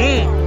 嗯。